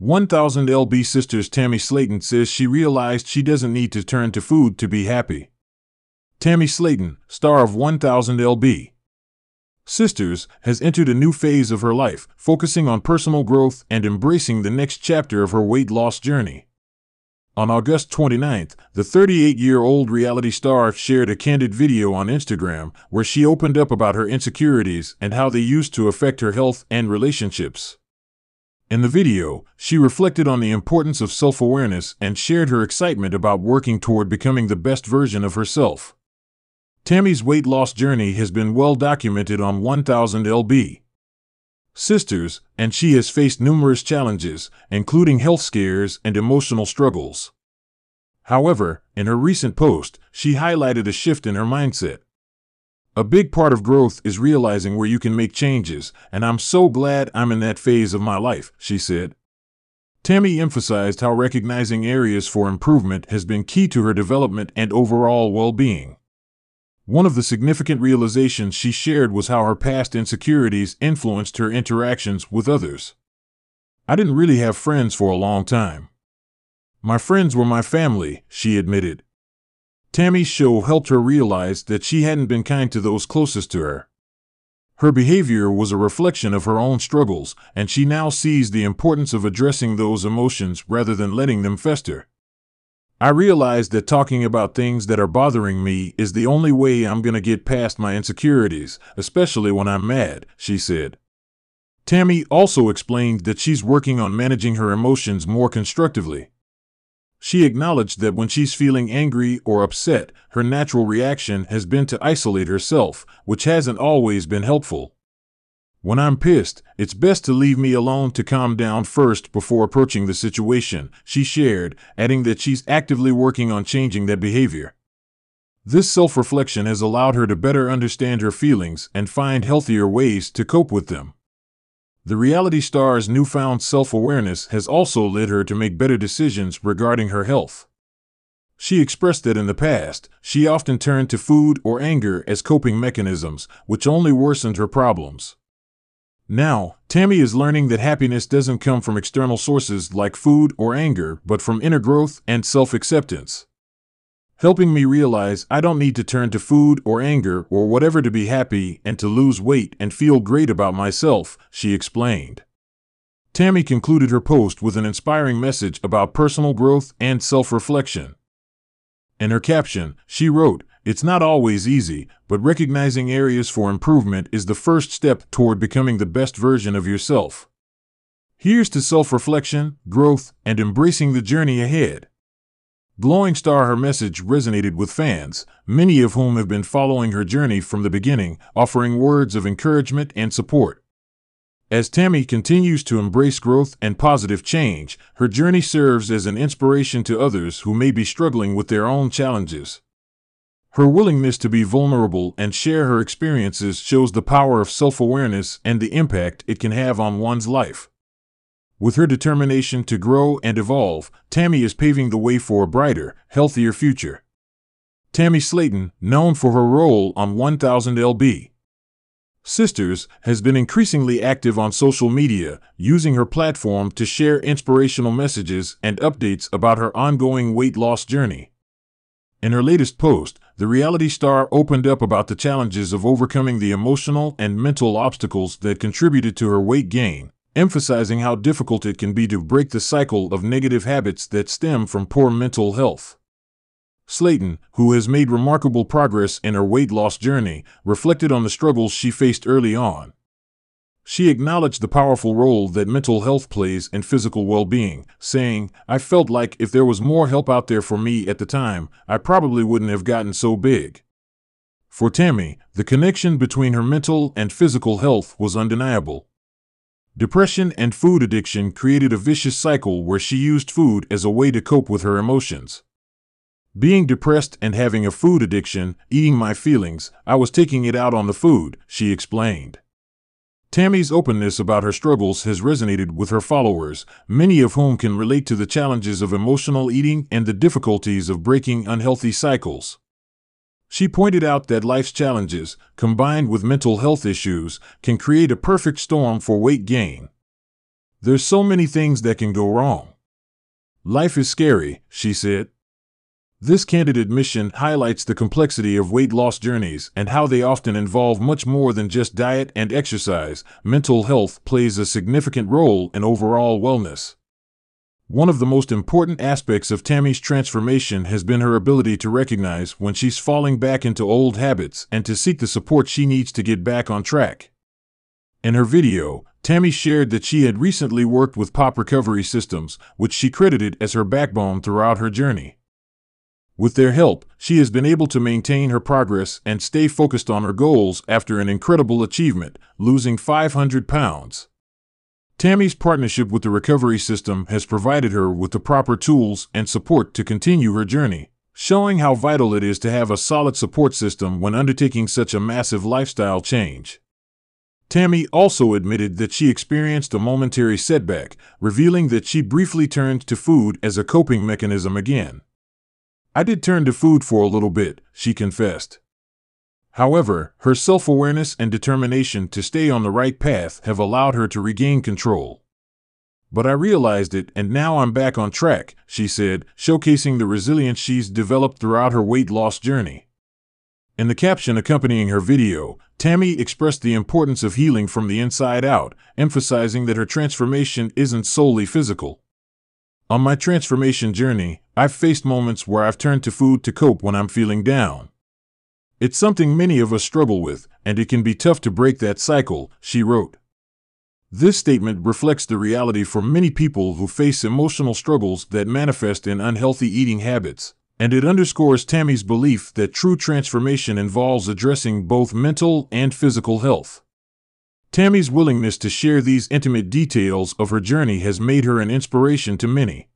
1000 LB Sisters Tammy Slaton says she realized she doesn't need to turn to food to be happy. Tammy Slaton, star of 1000 LB Sisters, has entered a new phase of her life, focusing on personal growth and embracing the next chapter of her weight loss journey. On August 29th, the 38 year old reality star shared a candid video on Instagram where she opened up about her insecurities and how they used to affect her health and relationships. In the video, she reflected on the importance of self awareness and shared her excitement about working toward becoming the best version of herself. Tammy's weight loss journey has been well documented on 1000 LB sisters, and she has faced numerous challenges, including health scares and emotional struggles. However, in her recent post, she highlighted a shift in her mindset. A big part of growth is realizing where you can make changes, and I'm so glad I'm in that phase of my life, she said. Tammy emphasized how recognizing areas for improvement has been key to her development and overall well being. One of the significant realizations she shared was how her past insecurities influenced her interactions with others. I didn't really have friends for a long time. My friends were my family, she admitted. Tammy's show helped her realize that she hadn't been kind to those closest to her. Her behavior was a reflection of her own struggles, and she now sees the importance of addressing those emotions rather than letting them fester. I realize that talking about things that are bothering me is the only way I'm going to get past my insecurities, especially when I'm mad, she said. Tammy also explained that she's working on managing her emotions more constructively. She acknowledged that when she's feeling angry or upset, her natural reaction has been to isolate herself, which hasn't always been helpful. When I'm pissed, it's best to leave me alone to calm down first before approaching the situation, she shared, adding that she's actively working on changing that behavior. This self reflection has allowed her to better understand her feelings and find healthier ways to cope with them. The reality star's newfound self awareness has also led her to make better decisions regarding her health. She expressed that in the past, she often turned to food or anger as coping mechanisms, which only worsened her problems. Now, Tammy is learning that happiness doesn't come from external sources like food or anger, but from inner growth and self acceptance. Helping me realize I don't need to turn to food or anger or whatever to be happy and to lose weight and feel great about myself, she explained. Tammy concluded her post with an inspiring message about personal growth and self reflection. In her caption, she wrote, it's not always easy, but recognizing areas for improvement is the first step toward becoming the best version of yourself. Here's to self reflection, growth, and embracing the journey ahead. Glowing Star, her message resonated with fans, many of whom have been following her journey from the beginning, offering words of encouragement and support. As Tammy continues to embrace growth and positive change, her journey serves as an inspiration to others who may be struggling with their own challenges. Her willingness to be vulnerable and share her experiences shows the power of self awareness and the impact it can have on one's life. With her determination to grow and evolve, Tammy is paving the way for a brighter, healthier future. Tammy Slaton, known for her role on 1000 LB Sisters, has been increasingly active on social media, using her platform to share inspirational messages and updates about her ongoing weight loss journey. In her latest post, the reality star opened up about the challenges of overcoming the emotional and mental obstacles that contributed to her weight gain, emphasizing how difficult it can be to break the cycle of negative habits that stem from poor mental health. Slaton, who has made remarkable progress in her weight loss journey, reflected on the struggles she faced early on. She acknowledged the powerful role that mental health plays in physical well being, saying, I felt like if there was more help out there for me at the time, I probably wouldn't have gotten so big. For Tammy, the connection between her mental and physical health was undeniable. Depression and food addiction created a vicious cycle where she used food as a way to cope with her emotions. Being depressed and having a food addiction, eating my feelings, I was taking it out on the food, she explained. Tammy's openness about her struggles has resonated with her followers, many of whom can relate to the challenges of emotional eating and the difficulties of breaking unhealthy cycles. She pointed out that life's challenges, combined with mental health issues, can create a perfect storm for weight gain. There's so many things that can go wrong. Life is scary, she said. This candid admission highlights the complexity of weight loss journeys and how they often involve much more than just diet and exercise. Mental health plays a significant role in overall wellness. One of the most important aspects of Tammy's transformation has been her ability to recognize when she's falling back into old habits and to seek the support she needs to get back on track. In her video, Tammy shared that she had recently worked with Pop Recovery Systems, which she credited as her backbone throughout her journey. With their help, she has been able to maintain her progress and stay focused on her goals after an incredible achievement, losing 500 pounds. Tammy's partnership with the recovery system has provided her with the proper tools and support to continue her journey, showing how vital it is to have a solid support system when undertaking such a massive lifestyle change. Tammy also admitted that she experienced a momentary setback, revealing that she briefly turned to food as a coping mechanism again. I did turn to food for a little bit, she confessed. However, her self awareness and determination to stay on the right path have allowed her to regain control. But I realized it, and now I'm back on track, she said, showcasing the resilience she's developed throughout her weight loss journey. In the caption accompanying her video, Tammy expressed the importance of healing from the inside out, emphasizing that her transformation isn't solely physical. On my transformation journey, I've faced moments where I've turned to food to cope when I'm feeling down. It's something many of us struggle with, and it can be tough to break that cycle, she wrote. This statement reflects the reality for many people who face emotional struggles that manifest in unhealthy eating habits, and it underscores Tammy's belief that true transformation involves addressing both mental and physical health. Tammy's willingness to share these intimate details of her journey has made her an inspiration to many.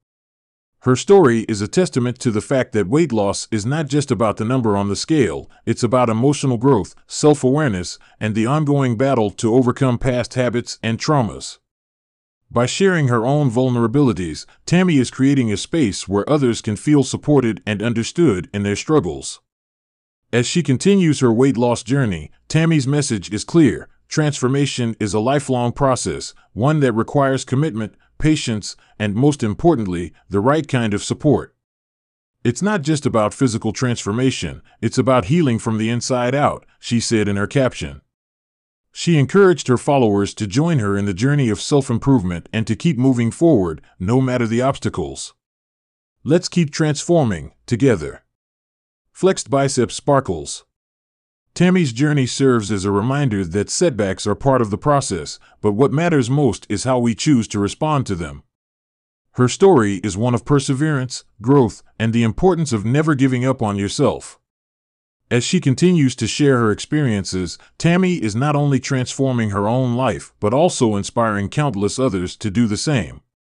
Her story is a testament to the fact that weight loss is not just about the number on the scale, it's about emotional growth, self awareness, and the ongoing battle to overcome past habits and traumas. By sharing her own vulnerabilities, Tammy is creating a space where others can feel supported and understood in their struggles. As she continues her weight loss journey, Tammy's message is clear Transformation is a lifelong process, one that requires commitment, patience, and most importantly, the right kind of support. It's not just about physical transformation, it's about healing from the inside out, she said in her caption. She encouraged her followers to join her in the journey of self improvement and to keep moving forward, no matter the obstacles. Let's keep transforming, together. Flexed Biceps Sparkles. Tammy's journey serves as a reminder that setbacks are part of the process, but what matters most is how we choose to respond to them. Her story is one of perseverance, growth, and the importance of never giving up on yourself. As she continues to share her experiences, Tammy is not only transforming her own life, but also inspiring countless others to do the same.